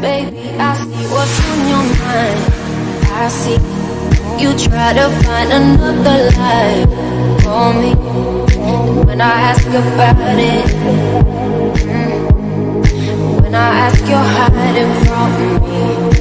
Baby, I see what's on your mind. I see you try to find another life for me. And When I ask about it mm, When I ask you're hiding from me.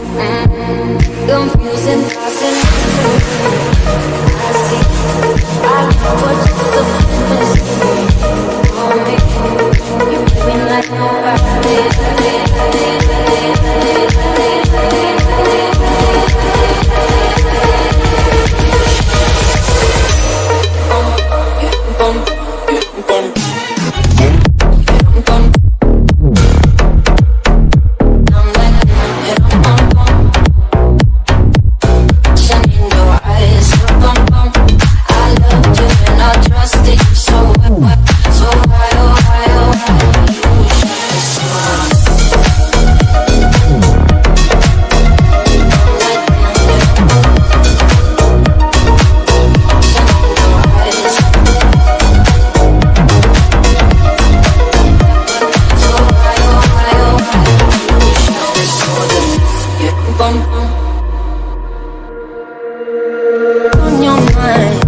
Mind.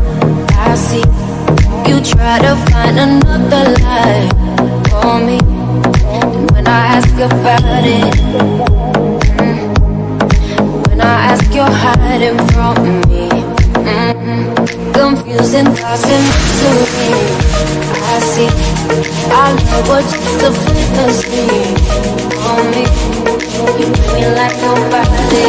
I see you try to find another life for me. And when I ask about it, mm, when I ask, you're hiding from me. Mm, confusing thoughts and mystery. I see, I know what just a fantasy for me. You play me like nobody.